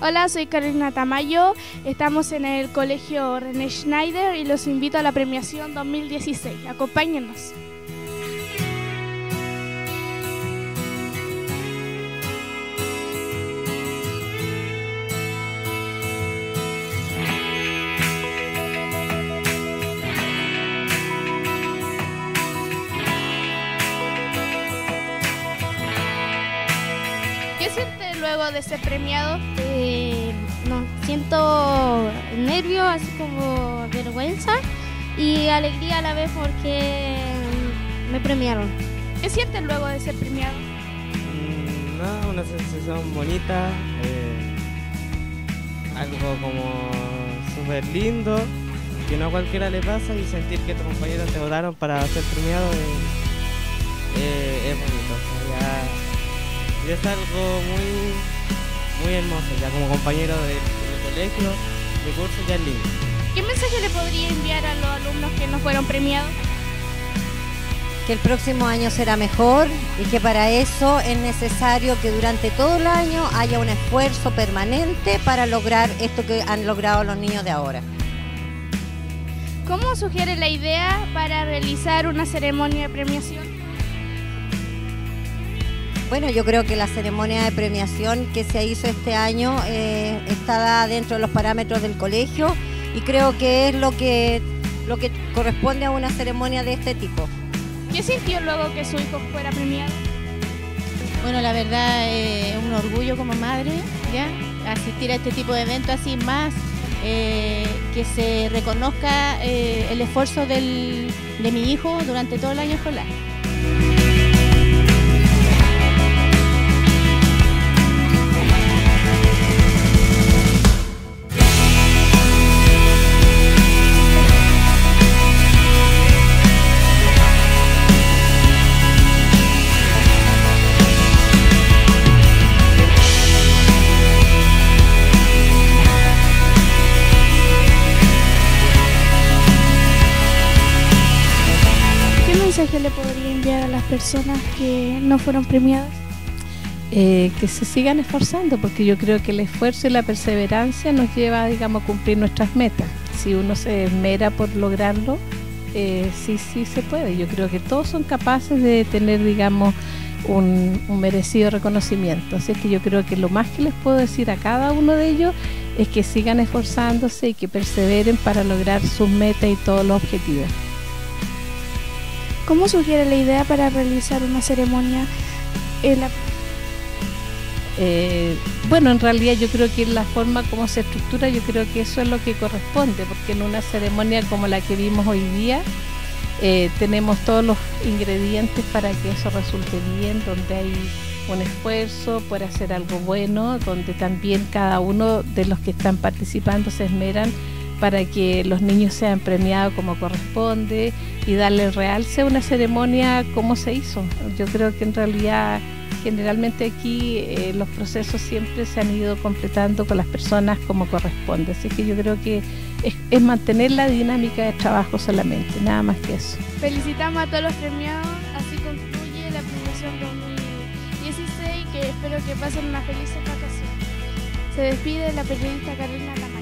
Hola, soy Carolina Tamayo. Estamos en el colegio René Schneider y los invito a la premiación 2016. Acompáñenos. ¿Qué siente luego de ser premiado? Eh, no, siento nervios, así como vergüenza y alegría a la vez porque me premiaron. ¿Qué siente luego de ser premiado? Mm, No, una sensación bonita, eh, algo como súper lindo, que no a cualquiera le pasa y sentir que tus compañeros te votaron para ser premiado eh, eh, es bonito. o sea, ya- y es algo muy, muy hermoso, ya como compañero del, del colegio, mi curso ya es lindo. ¿Qué mensaje le podría enviar a los alumnos que no fueron premiados? que el próximo año será mejor y que para eso es necesario que durante todo el año haya un esfuerzo permanente para lograr esto que han logrado los niños de ahora. ¿Cómo sugiere la idea para realizar una ceremonia de premiación? Bueno, yo creo que la ceremonia de premiación que se hizo este año eh, está dentro de los parámetros del colegio y creo que es lo que, lo que corresponde a una ceremonia de este tipo. ¿Qué sintió luego que su hijo fuera premiado? Bueno, la verdad es un orgullo como madre, ¿ya? Asistir a este tipo de eventos así más, eh, que se reconozca eh, el esfuerzo del- de mi hijo durante todo el año escolar. Mensaje le podría enviar a las personas que no fueron premiadas? eh, que se sigan esforzando, porque yo creo que el esfuerzo y la perseverancia nos lleva, digamos, a cumplir nuestras metas. Si uno se esmera por lograrlo, eh, sí, sí se puede. Yo creo que todos son capaces de tener, digamos, un, un merecido reconocimiento. Así que yo creo que lo más que les puedo decir a cada uno de ellos es que sigan esforzándose y que perseveren para lograr sus metas y todos los objetivos. ¿Cómo sugiere la idea para realizar una ceremonia en la Eh, bueno, en realidad yo creo que la forma como se estructura, yo creo que eso es lo que corresponde, porque en una ceremonia como la que vimos hoy día, eh, tenemos todos los ingredientes para que eso resulte bien, donde hay un esfuerzo por hacer algo bueno, donde también cada uno de los que están participando se esmeran para que los niños sean premiados como corresponde y darle realce a una ceremonia como se hizo. Yo creo que en realidad generalmente aquí eh, los procesos siempre se han ido completando con las personas como corresponde. Así que yo creo que es, mantener la dinámica de trabajo solamente, nada más que eso. Felicitamos a todos los premiados, así concluye la premiación 2016 que espero que pasen una feliz vacación. Se despide la periodista Carolina. Chao.